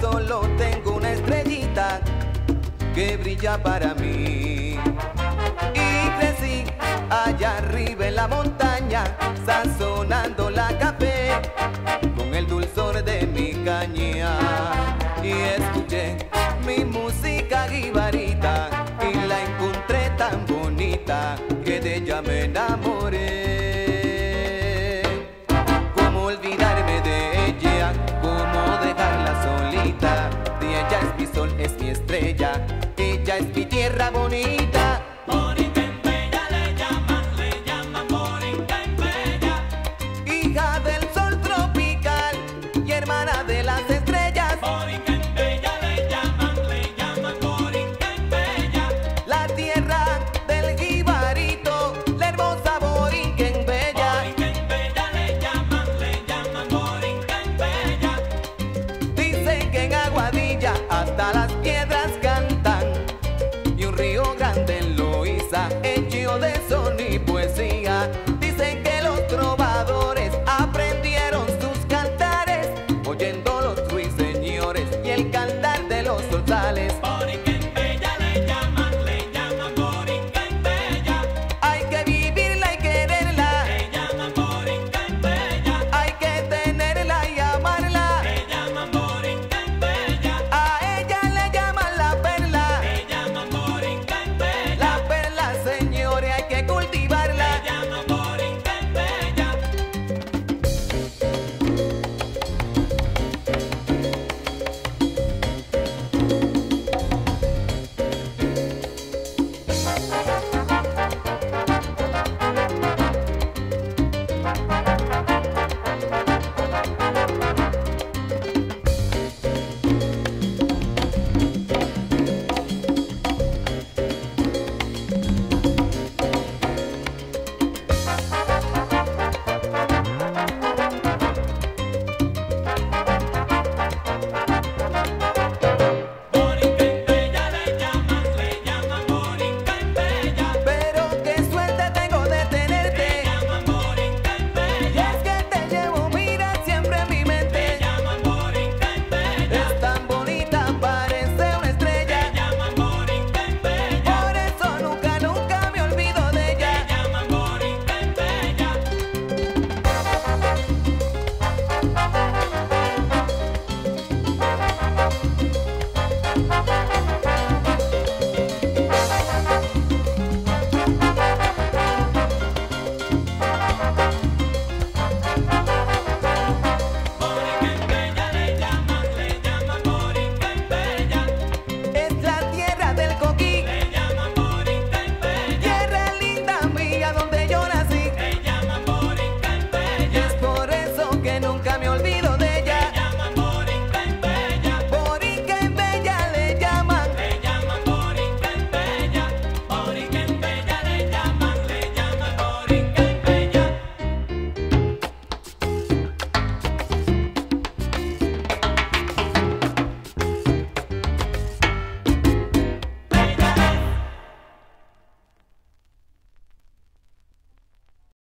solo tengo una estrellita que brilla para mí. Y crecí allá arriba en la montaña, sazonando la café con el dulzor de mi caña. Y escuché mi música guibarita y la encontré tan bonita que de ella me enamoré. mi tierra bonita. Bonita en bella le llaman, le llaman bonita en bella. Hija del sol tropical y hermana de las estrellas. Bonita en bella le llaman, le llaman bonita en bella. La tierra del jibarito, la hermosa borinca en bella. Borinca en bella le llaman, le llaman borinca en bella. Dicen que en Aguadilla hasta las piedras